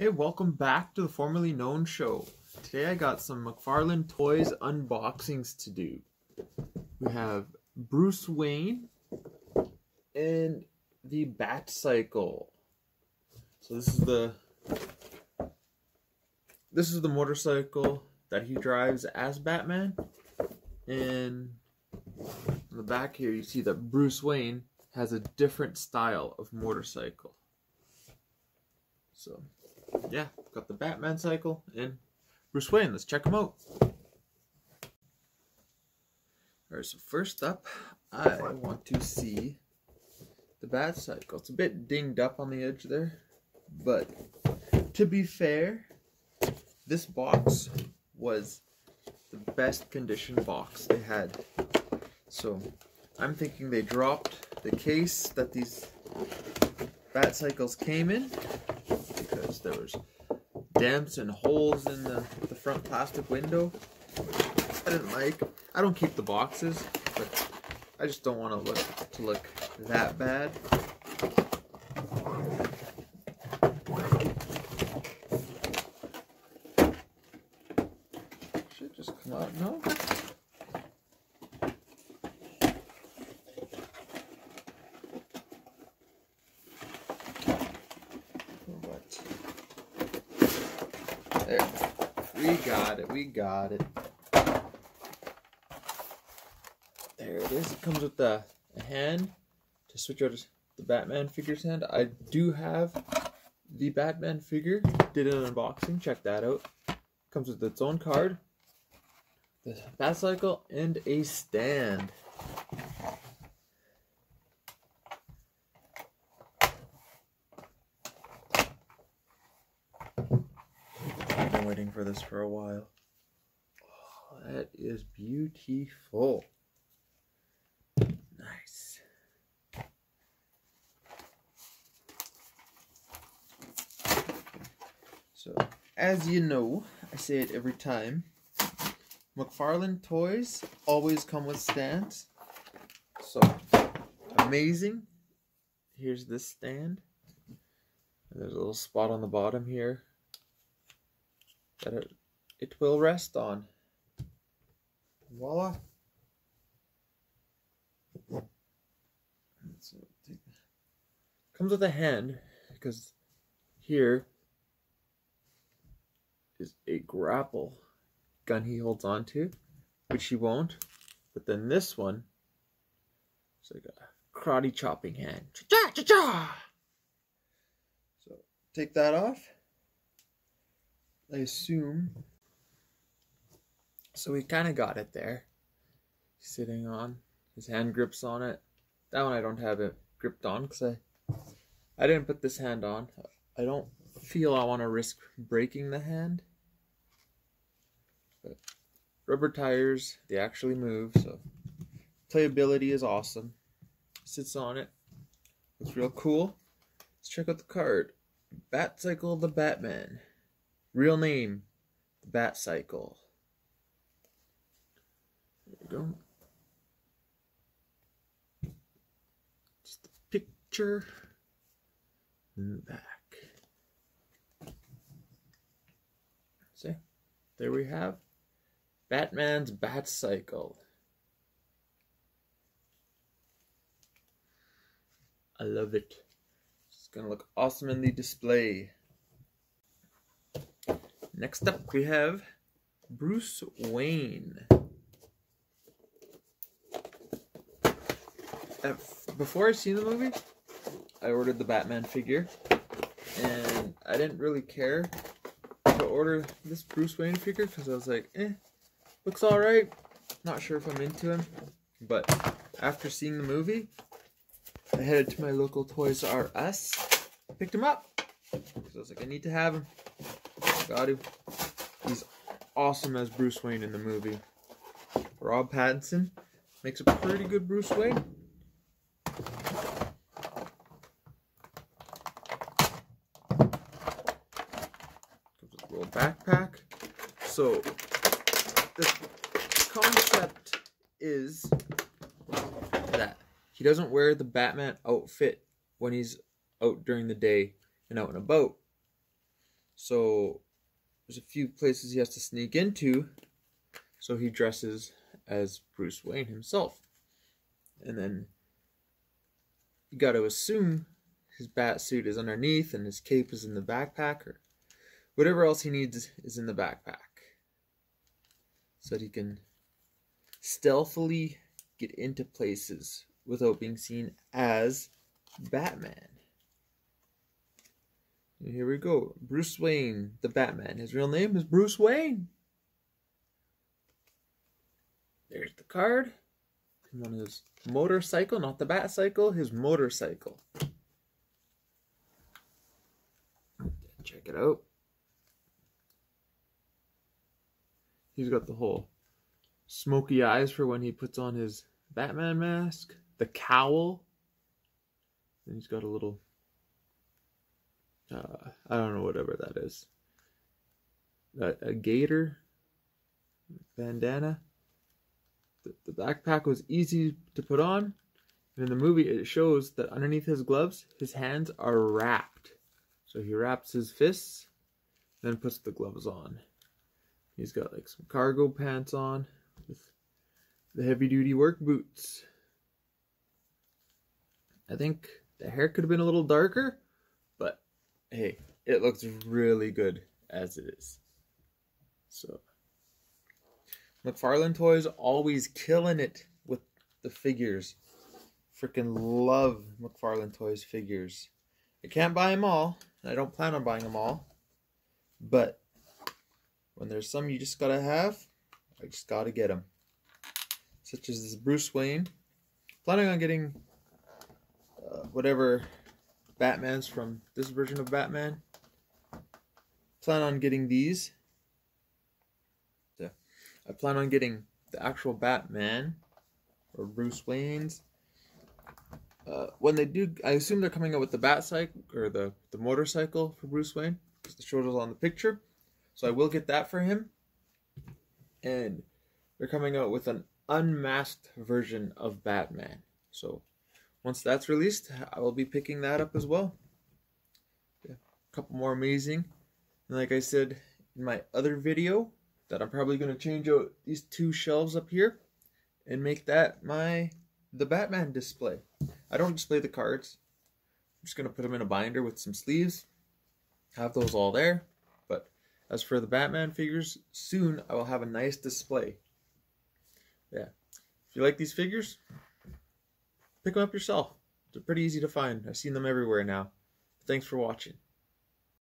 Hey, welcome back to the formerly known show. Today I got some McFarlane Toys unboxings to do. We have Bruce Wayne and the Bat Cycle. So this is the this is the motorcycle that he drives as Batman. And on the back here you see that Bruce Wayne has a different style of motorcycle. So yeah, got the Batman cycle and Bruce Wayne. Let's check them out. Alright, so first up, I want to see the Bat cycle. It's a bit dinged up on the edge there, but to be fair, this box was the best condition box they had. So I'm thinking they dropped the case that these Bat cycles came in because there was dents and holes in the, the front plastic window. I didn't like. I don't keep the boxes, but I just don't want to look to look that bad. Should just come out, no? There. We got it. We got it. There it is. It comes with the a hand to switch out the Batman figure's hand. I do have the Batman figure. Did an unboxing. Check that out. Comes with its own card, the Bat Cycle, and a stand. Been waiting for this for a while. Oh, that is beautiful. Nice. So, as you know, I say it every time. McFarlane toys always come with stands. So, amazing. Here's this stand. There's a little spot on the bottom here that it, it will rest on. Voila. So, comes with a hand because here is a grapple gun he holds on to, which he won't. But then this one is like a karate chopping hand. Cha cha cha cha. So take that off. I assume. So we kind of got it there. Sitting on. His hand grips on it. That one I don't have it gripped on because I, I didn't put this hand on. I don't feel I want to risk breaking the hand. But rubber tires, they actually move, so playability is awesome. Sits on it. Looks real cool. Let's check out the card. Bat Cycle the Batman. Real name, Bat Cycle. There you go. Just the picture in the back. See, there we have Batman's Bat Cycle. I love it. It's gonna look awesome in the display. Next up, we have Bruce Wayne. Before I seen the movie, I ordered the Batman figure, and I didn't really care to order this Bruce Wayne figure because I was like, eh, looks alright. Not sure if I'm into him, but after seeing the movie, I headed to my local Toys R Us, picked him up because I was like, I need to have him. Got him. He's awesome as Bruce Wayne in the movie. Rob Pattinson makes a pretty good Bruce Wayne. Comes with a little backpack. So the concept is that he doesn't wear the Batman outfit when he's out during the day and out and about. So there's a few places he has to sneak into. So he dresses as Bruce Wayne himself. And then you got to assume his bat suit is underneath and his cape is in the backpack or whatever else he needs is in the backpack. So that he can stealthily get into places without being seen as Batman. And here we go. Bruce Wayne, the Batman. His real name is Bruce Wayne. There's the card. And on his motorcycle, not the bat cycle, his motorcycle. Check it out. He's got the whole smoky eyes for when he puts on his Batman mask, the cowl, and he's got a little, uh, I don't know, whatever that is. A, gaiter, bandana. The, the backpack was easy to put on. And in the movie, it shows that underneath his gloves, his hands are wrapped. So he wraps his fists, then puts the gloves on. He's got like some cargo pants on with the heavy duty work boots. I think the hair could have been a little darker, hey, it looks really good as it is. So, McFarlane Toys always killing it with the figures. Freaking love McFarlane Toys figures. I can't buy them all. And I don't plan on buying them all. But when there's some you just gotta have, I just gotta get them. Such as this Bruce Wayne. Planning on getting uh, whatever Batman's from this version of Batman. Plan on getting these. I plan on getting the actual Batman or Bruce Wayne's. Uh, when they do, I assume they're coming out with the bat cycle or the, the motorcycle for Bruce Wayne because the shoulder's on the picture. So I will get that for him. And they're coming out with an unmasked version of Batman. So once that's released, I will be picking that up as well. Yeah, a couple more amazing. And like I said in my other video, that I'm probably going to change out these two shelves up here and make that my the Batman display. I don't display the cards. I'm just going to put them in a binder with some sleeves. Have those all there. But as for the Batman figures, soon I will have a nice display. Yeah. If you like these figures, pick them up yourself. They're pretty easy to find. I've seen them everywhere now. Thanks for watching.